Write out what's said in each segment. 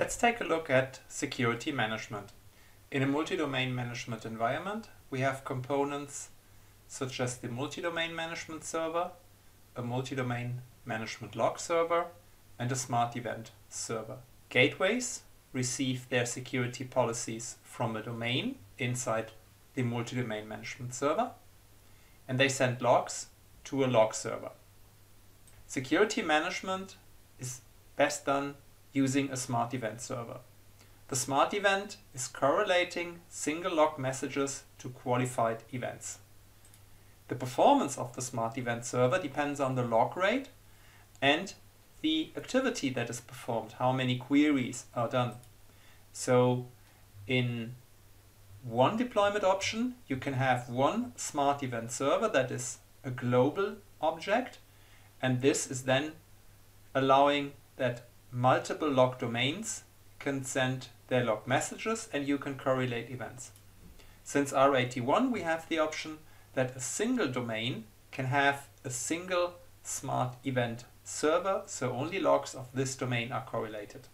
Let's take a look at security management. In a multi-domain management environment, we have components such as the multi-domain management server, a multi-domain management log server, and a smart event server. Gateways receive their security policies from a domain inside the multi-domain management server, and they send logs to a log server. Security management is best done using a smart event server. The smart event is correlating single log messages to qualified events. The performance of the smart event server depends on the log rate and the activity that is performed, how many queries are done. So in one deployment option, you can have one smart event server that is a global object, and this is then allowing that multiple log domains can send their log messages and you can correlate events. Since R81 we have the option that a single domain can have a single smart event server, so only logs of this domain are correlated.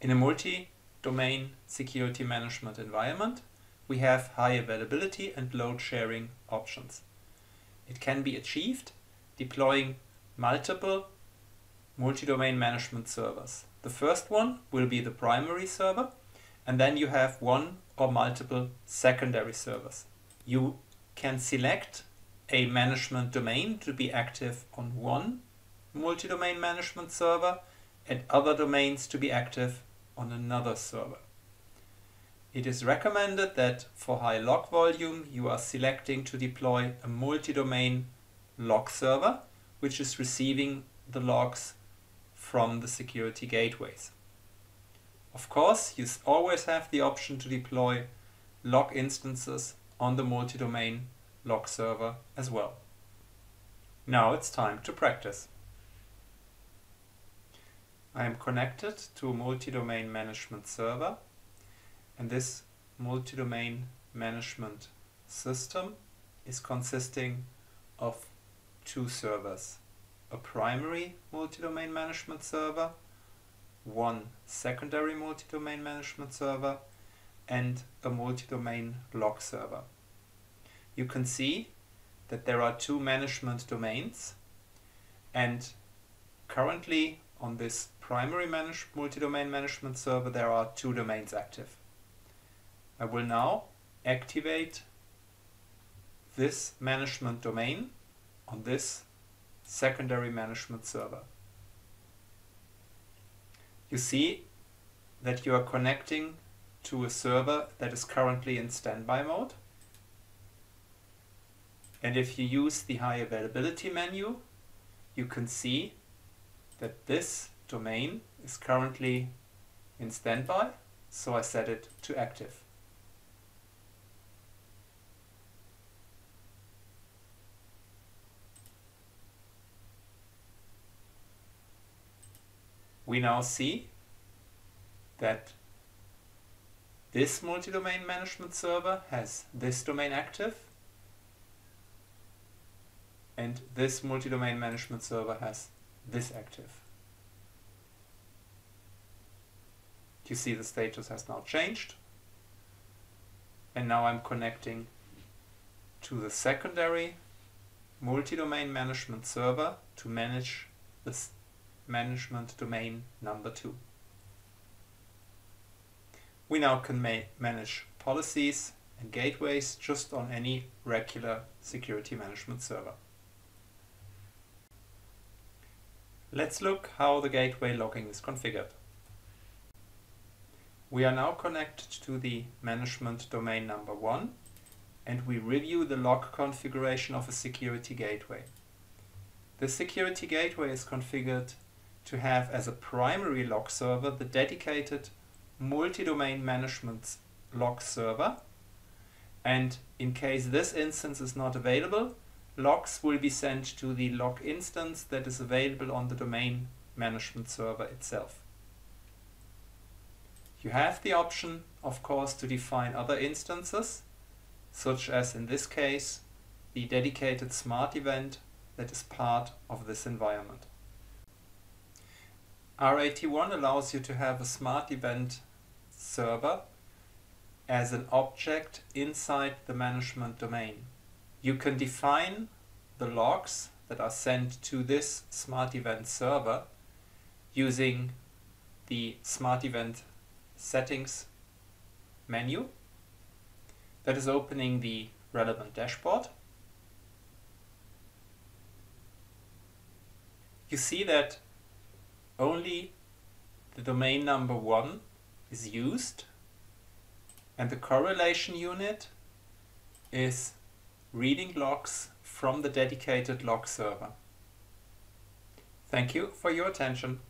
In a multi-domain security management environment, we have high availability and load sharing options. It can be achieved deploying multiple multi-domain management servers. The first one will be the primary server, and then you have one or multiple secondary servers. You can select a management domain to be active on one multi-domain management server and other domains to be active on another server. It is recommended that for high log volume you are selecting to deploy a multi-domain log server which is receiving the logs from the security gateways. Of course, you always have the option to deploy log instances on the multi-domain log server as well. Now it's time to practice. I am connected to a multi-domain management server and this multi-domain management system is consisting of two servers a primary multi-domain management server, one secondary multi-domain management server, and a multi-domain log server. You can see that there are two management domains and currently on this primary manage multi-domain management server there are two domains active. I will now activate this management domain on this secondary management server. You see that you are connecting to a server that is currently in standby mode. And if you use the high availability menu, you can see that this domain is currently in standby, so I set it to active. We now see that this multi-domain management server has this domain active and this multi-domain management server has this active. You see the status has now changed and now I'm connecting to the secondary multi-domain management server to manage this management domain number two. We now can ma manage policies and gateways just on any regular security management server. Let's look how the gateway logging is configured. We are now connected to the management domain number one and we review the log configuration of a security gateway. The security gateway is configured to have as a primary log server the dedicated multi-domain management log server. And in case this instance is not available, logs will be sent to the log instance that is available on the domain management server itself. You have the option, of course, to define other instances, such as in this case, the dedicated smart event that is part of this environment. R81 allows you to have a smart event server as an object inside the management domain. You can define the logs that are sent to this smart event server using the smart event settings menu that is opening the relevant dashboard. You see that only the domain number one is used and the correlation unit is reading logs from the dedicated log server. Thank you for your attention.